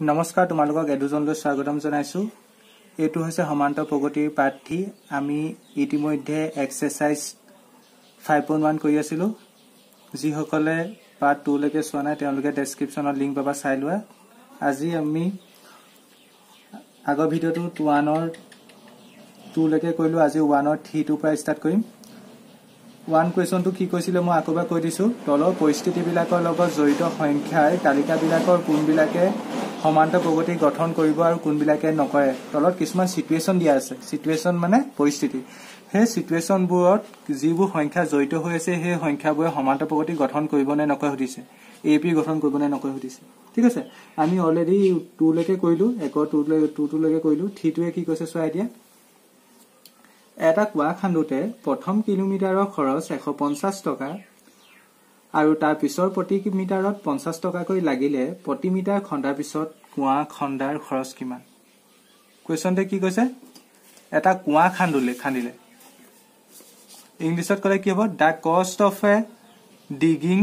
নমস্কাৰ তোমালোকক এডুজনলৈ স্বাগতম জনাইছোঁ। এইটো হৈছে সমান্ত প্ৰগতিৰ প্ৰাৰ্থী আমি ইতিমধ্যে এক্সাৰচাইজ ফাইভ পইণ্ট ওৱান কৰি আছিলোঁ। যিসকলে পাৰ্ট টুলৈকে চোৱা নাই তেওঁলোকে ডেছক্ৰিপশ্যনত লিংক পাবা চাই লোৱা। আজি আমি আগৰ ভিডিঅ'টোত ওৱানৰ টুলৈকে কৰিলোঁ। আজি ওৱানৰ থ্ৰী টুৰ পৰা ষ্টাৰ্ট কৰিম। ওৱান কুৱেশ্যনটো কি কৈছিলে মই আকৌ এবাৰ কৈ দিছোঁ। তলৰ পৰিস্থিতিবিলাকৰ লগত জড়িত সংখ্যাৰ তালিকাবিলাকৰ কোনবিলাকে সমান্ত প্ৰগতি গঠন কৰিব আৰু কোনবিলাকে নকৰে। তলত কিছুমান চিটুৱেশ্যন দিয়া আছে। চিটুৱেশ্যন মানে পৰিস্থিতি। সেই চিটুৱেশ্যনবোৰত যিবোৰ সংখ্যা জড়িত হৈ আছে সেই সংখ্যাবোৰে সমান্ত প্ৰগতি গঠন কৰিব নে নকৰে সুধিছে। এ পি গঠন কৰিব নে নকৰে সুধিছে। ঠিক আছে? আমি অলৰেডি টুলৈকে কৰিলোঁ একৰ টুলৈ টু টুলৈকে কৰিলোঁ। থ্ৰীটোৱে কি কৈছে চোৱা এতিয়া? এটা কুঁৱা খান্দোতে প্ৰথম কিলোমিটাৰৰ খৰচ এশ পঞ্চাছ টকা আৰু তাৰ পিছৰ প্ৰতি মিটাৰত পঞ্চাছ টকাকৈ লাগিলে প্ৰতি মিটাৰ খন্দাৰ পিছত কুঁৱা খন্দাৰ খৰচ কিমান? কুৱেশ্যনটোৱে কি কৈছে? এটা কুঁৱা খান্দোলে খান্দিলে। ইংলিছত ক'লে কি হ'ব? The cost of a digging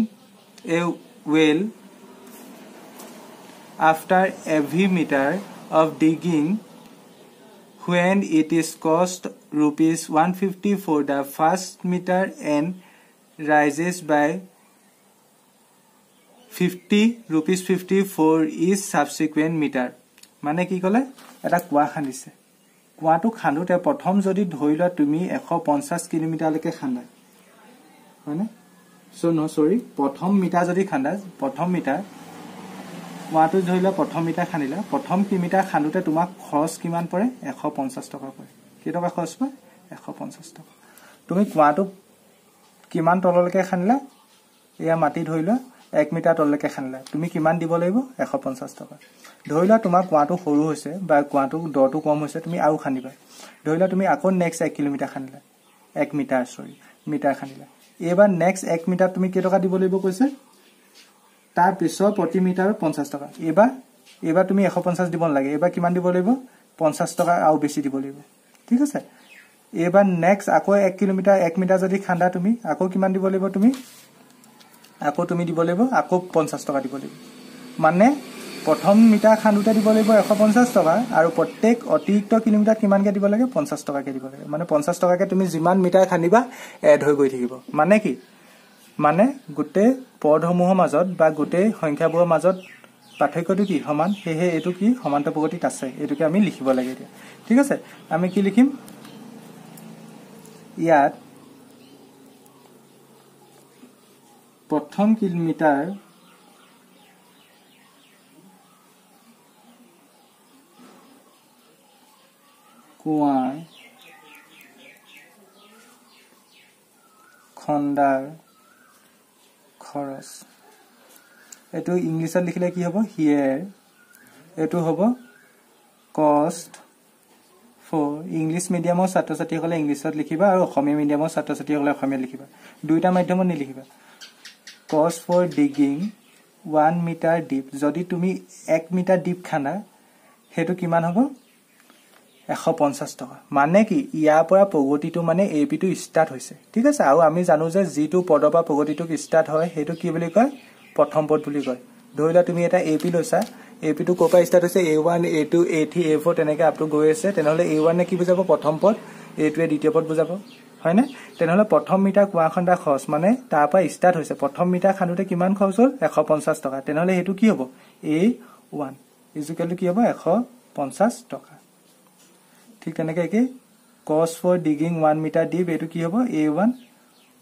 a well after every metre of digging when it is cost rupees 150 for the first meter and rises by 50 rupees 50 for each subsequent meter মানে কি ক'লে? এটা কুঁৱা খান্দিছে। কুঁৱাটো খান্দোতে প্ৰথম যদি ধৰি লোৱা তুমি এশ পঞ্চাছ কিলোমিটাৰলৈকে খান্দা। হয়নে? চ' ন চৰি প্ৰথম মিটাৰ যদি খান্দা প্ৰথম মিটাৰ কুঁৱাটো ধৰি লোৱা প্ৰথম মিটাৰ খান্দিলা প্ৰথম মিটাৰ খান্দোতে তোমাক খৰচ কিমান পৰে? এশ পঞ্চাছ টকা পৰে। কেইটকা খৰচ পৰে? এশ পঞ্চাছ টকা। তুমি কুঁৱাটো কিমান তললৈকে খান্দিলা? এয়া মাটি ধৰি লোৱা এক মিটাৰ তললৈকে খান্দিলা। তুমি কিমান দিব লাগিব? এশ পঞ্চাছ টকা। ধৰি লোৱা তোমাৰ কুঁৱাটো সৰু হৈছে বা কুঁৱাটো দৰটো কম হৈছে তুমি আৰু খান্দিবা। ধৰি লোৱা তুমি আকৌ নেক্সট এক কিলোমিটাৰ খান্দিলা। এক মিটাৰ চৰি মিটাৰ খান্দিলা। এইবাৰ নেক্সট এক মিটাৰ তুমি কেইটকা দিব লাগিব কৈছে? তাৰ পিছৰ প্ৰতি মিটাৰত পঞ্চাছ টকা। এইবাৰ এইবাৰ তুমি এশ পঞ্চাছ দিব নালাগে। এইবাৰ কিমান দিব লাগিব? পঞ্চাছ টকা আৰু বেছি দিব লাগিব। ঠিক আছে? এইবাৰ নেক্সট আকৌ এক কিলোমিটাৰ এক মিটাৰ যদি খান্দা তুমি আকৌ কিমান দিব লাগিব তুমি? আকৌ তুমি দিব লাগিব আকৌ পঞ্চাছ টকা দিব লাগিব। মানে প্ৰথম মিটাৰ খান্দোতে দিব লাগিব এশ পঞ্চাছ টকা আৰু প্ৰত্যেক অতিৰিক্ত কিলোমিটাৰ কিমানকৈ দিব লাগে? পঞ্চাছ টকাকৈ দিব লাগে। মানে পঞ্চাছ টকাকৈ তুমি যিমান মিটাৰ খান্দিবা এড হৈ গৈ থাকিব। মানে কি? মানে গোটেই পদসমূহৰ মাজত বা গোটেই সংখ্যাবোৰৰ মাজত পাৰ্থক্যটো কি? সমান। সেয়েহে এইটো কি? সমান্ত প্ৰগতিত আছে। এইটোকে আমি লিখিব লাগে এতিয়া। ঠিক আছে? আমি কি লিখিম? ইয়াত প্ৰথম কিলোমিটাৰ কুঁৱাৰ খন্দাৰ খৰচ। এইটো ইংলিছত লিখিলে কি হ'ব? হিয়েৰ এইটো হ'ব কষ্ট ফৰ ইংলিছ মিডিয়ামৰ ছাত্ৰ ছাত্ৰীসকলে ইংলিছত লিখিবা আৰু অসমীয়া মিডিয়ামৰ ছাত্ৰ ছাত্ৰীসকলে অসমীয়াত লিখিবা। দুয়োটা মাধ্যমত নিলিখিবা। Cost for digging one metre deep যদি তুমি এক মিটাৰ ডিপ খান্দা সেইটো কিমান হ'ব? এশ পঞ্চাছ টকা। মানে কি ইয়াৰ পৰা প্ৰগতিটো মানে এ পিটো ষ্টাৰ্ট হৈছে। ঠিক আছে আৰু আমি জানো যে যিটো পদৰ পৰা প্ৰগতিটো ষ্টাৰ্ট হয় সেইটো কি বুলি কয়? প্ৰথম পদ বুলি কয়। ধৰি লোৱা তুমি এটা এ পি লৈছা। এ পিটো ক'ৰ পৰা ষ্টাৰ্ট হৈছে? A one a two a three a four তেনেকৈ আপটো গৈ আছে। তেনেহ'লে এ ওৱানে কি বুজাব? প্ৰথম পদ এ টুৱে দ্বিতীয় পদ বুজাব। হয়নে? তেনেহ'লে প্ৰথম মিটাৰ কুঁৱা খন্দা খৰচ মানে তাৰ পৰা ষ্টাৰ্ট হৈছে। প্ৰথম মিটাৰ খান্দোতে কিমান খৰচ হ'ল? এশ পঞ্চাছ টকা। তেনেহ'লে সেইটো কি হ'ব? এ ওৱান ইজুকেলটো কি হ'ব? এশ পঞ্চাছ টকা। ঠিক তেনেকৈ একেই। Cost for digging one metre deep এইটো কি হ'ব? A one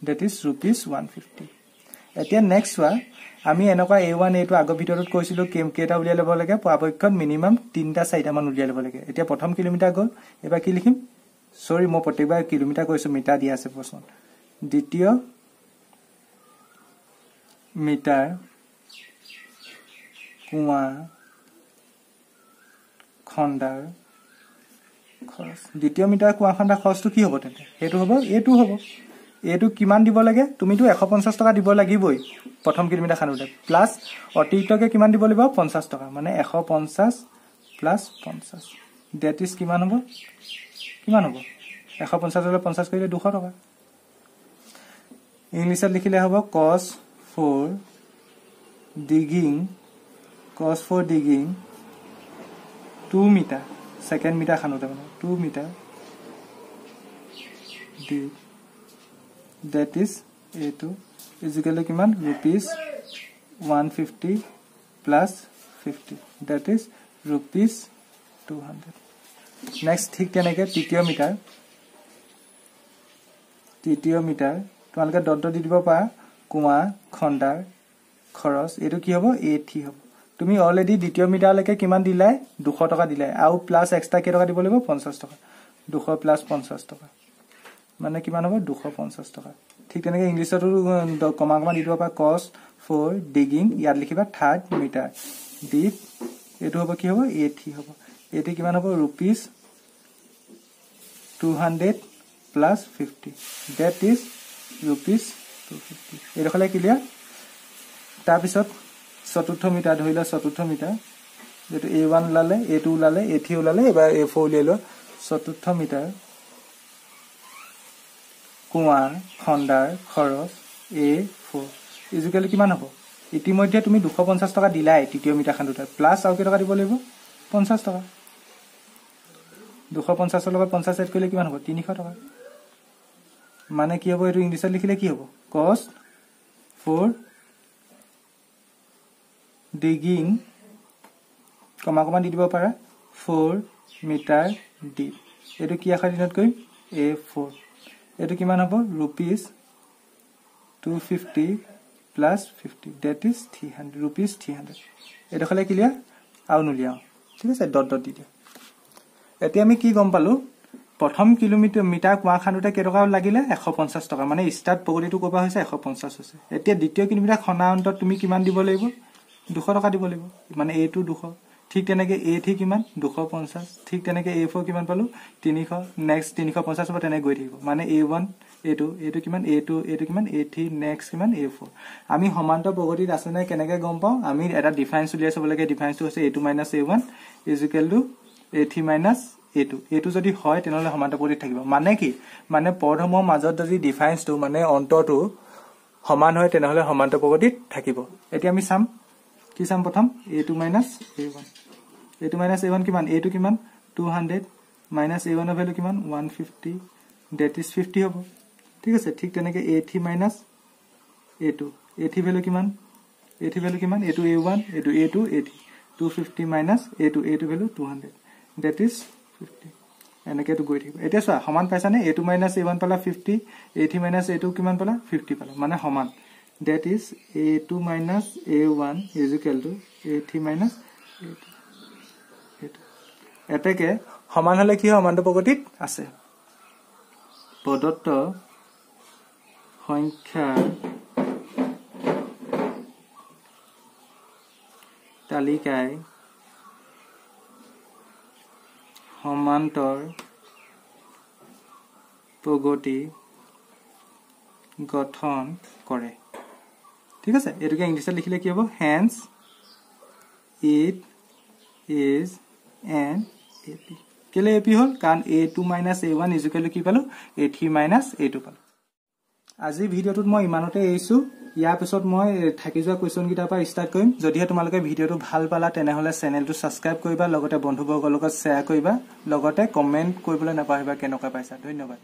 that is rupees one fifty এতিয়া নেক্সট চোৱা। আমি এনেকুৱা এ ওৱান এইটো আগৰ ভিতৰত কৈছিলোঁ কেইটা উলিয়াই ল'ব লাগে? পৰাপক্ষত মিনিমাম তিনিটা চাৰিটামান উলিয়াই ল'ব লাগে। এতিয়া প্ৰথম কিলোমিটাৰ গ'ল। এইবাৰ কি লিখিম? চৰি মই প্ৰত্যেকবাৰ কিলোমিটাৰ কৈছোঁ মিটাৰ দিয়া আছে প্ৰশ্নত। দ্বিতীয় মিটাৰ কুঁৱা খন্দাৰ খৰচ। দ্বিতীয় মিটাৰ কুঁৱা খন্দা খৰচটো কি হ'ব তেন্তে? সেইটো হ'ব এইটো হ'ব। এইটো কিমান দিব লাগে? তুমিতো এশ পঞ্চাছ টকা দিব লাগিবই প্ৰথম কিলোমিটাৰ খান্দোতে প্লাছ অতিৰিক্তকৈ কিমান দিব লাগিব? পঞ্চাছ টকা। মানে এশ পঞ্চাছ প্লাছ পঞ্চাছ। ডেট ইজ কিমান হ'ব? কিমান হ'ব? এশ পঞ্চাছলৈ পঞ্চাছ কৰিলে দুশ টকা। ইংলিছত লিখিলে হ'ব cost for digging cost for digging two metre second metre খান্দোতে মানে two metre deep that is এইটো ইজিকেলি কিমান? Rupees one fifty plus fifty that is rupees two hundred next ঠিক তেনেকৈ তৃতীয় মিটাৰ। তৃতীয় মিটাৰ। তোমালোকে দত্ত দি দিব পাৰা। কুঁৱা খন্দাৰ খৰচ। এইটো কি হ'ব? এ থ্ৰী হ'ব। তুমি অলৰেডি দ্বিতীয় মিটাৰলৈকে কিমান দিলাই? দুশ টকা দিলাই। আৰু প্লাছ এক্সট্ৰা কেইটকা দিব লাগিব? পঞ্চাছ টকা। দুশ প্লাছ পঞ্চাছ টকা। মানে কিমান হ'ব? দুশ পঞ্চাছ টকা। ঠিক তেনেকৈ ইংলিছতো কমা কমা দি দিব পাৰা। কষ্ট ফ'ৰ ডিগিং ইয়াত লিখিবা থাৰ্ড মিটাৰ ডিপ এইটো হ'ব কি হ'ব? এ থ্ৰী হ'ব। এ থ্ৰী কিমান হ'ব? Rupees two hundred plus fifty that is rupees two fifty এইডোখৰলৈ clear তাৰপিছত চতুৰ্থ মিটাৰ ধৰি লোৱা চতুৰ্থ মিটাৰ। যিটো এ ওৱান ওলালে এ টু ওলালে এ থ্ৰী ওলালে এইবাৰ এ ফ'ৰ উলিয়াই লোৱা। চতুৰ্থ মিটাৰ। কুঁৱাৰ খন্দাৰ খৰচ এ ফ'ৰ ইজিকেলি কিমান হ'ব? ইতিমধ্যে তুমি দুশ পঞ্চাছ টকা দিলাই তৃতীয় মিটাৰ খান্দোতে প্লাছ আৰু কেইটকা দিব লাগিব? পঞ্চাছ টকা। দুশ পঞ্চাছৰ লগত পঞ্চাছ এড কৰিলে কিমান হ'ব? তিনিশ টকা। মানে কি হ'ব? এইটো ইংলিছত লিখিলে কি হ'ব? কষ্ট ফ'ৰ ডিগিং কমা কমা দি দিব পাৰা। ফ'ৰ মিটাৰ ডি এইটো কি আশাৰ দিনত কৰিম এ ফ'ৰ এইটো কিমান হ'ব? Rupees two fifty plus fifty that is three hundred rupees three hundred এইডোখৰলৈ clear আৰু নুলিয়াওঁ ঠিক আছে? দত দত দি দিওঁ এতিয়া আমি কি গম পালোঁ? প্ৰথম কিলোমিটাৰ মিটাৰ কুঁৱা খান্দোতে কেইটকা লাগিলে? এশ পঞ্চাছ টকা। মানে ষ্টাৰ্ট প্ৰগতিটো ক'ৰপৰা হৈছে? এশ পঞ্চাছ হৈছে। এতিয়া দ্বিতীয় কিলোমিটাৰ খন্দা অন্তত তুমি কিমান দিব লাগিব? দুশ টকা দিব লাগিব। মানে এইটো দুশ। ঠিক তেনেকৈ এ থ্ৰী কিমান? দুশ পঞ্চাছ ঠিক তেনেকৈ এ ফ'ৰ কিমান পালোঁ? তিনিশ। নেক্সট তিনিশ পঞ্চাছ হ'ব তেনেকৈ গৈ থাকিব। মানে এ ওৱান এইটো এইটো কিমান? এ টু এইটো কিমান? এ থ্ৰী নেক্সট কিমান? এ ফ'ৰ আমি সমান্ত প্ৰগতিত আছে নে? কেনেকৈ গম পাওঁ? আমি এটা ডিফাৰেঞ্চ উলিয়াই চাব লাগে। ডিফাৰেঞ্চটো হৈছে a two minus a one equal to a three minus এইটো এইটো যদি হয় তেনেহ'লে সমান্ত প্ৰগতিত থাকিব। মানে কি? মানে পদসমূহৰ মাজত যদি ডিফাৰেঞ্চটো মানে অন্তৰটো সমান হয় তেনেহ'লে সমান্ত প্ৰগতিত থাকিব। এতিয়া আমি চাম। কি চাম প্ৰথম? A two minus a one a two minus a one কিমান? এ টু কিমান? টু হাণ্ড্ৰেড মাইনাছ এ ওৱানৰ ভেলু কিমান? One fifty that is fifty হ'ব। ঠিক আছে ঠিক তেনেকৈ a three minus a two a three value কিমান? এ থ্ৰী ভেলু কিমান? এইটো এ ওৱান এইটো a two a three two fifty minus a two a two value two hundred that is fifty এনেকৈতো গৈ থাকিব। এতিয়া চোৱা সমান পাইছানে? A two minus a one পালা fifty a three minus a two কিমান পালা? ফিফটি পালা মানে সমান। That is a two minus a one equal to a three minus a two এতেকে সমান হ'লে কি হয়? সমান্ত প্ৰগতিত আছে। প্ৰদত্ত সংখ্যাৰ তালিকাই সমান্তৰ প্ৰগতি গঠন কৰে। ঠিক আছে? এইটোকে ইংলিছত লিখিলে কি হ'ব? Hence it is an A P কেলে এ পি হ'ল? কাৰণ a two minus a one ইজুকেলো কি পালোঁ? A three minus a two পালোঁ। আজিৰ ভিডিঅ'টোত মই ইমানতে এৰিছোঁ। ইয়াৰ পিছত মই থাকি যোৱা কুৱেশ্যনকেইটাৰ পৰা ষ্টাৰ্ট কৰিম। যদিহে তোমালোকে ভিডিঅ'টো ভাল পালা তেনেহ'লে চেনেলটো ছাবস্ক্ৰাইব কৰিবা লগতে বন্ধুবৰ্গৰ লগত শ্বেয়াৰ কৰিবা লগতে কমেণ্ট কৰিবলৈ নাপাহৰিবা কেনেকুৱা পাইছা। ধন্যবাদ।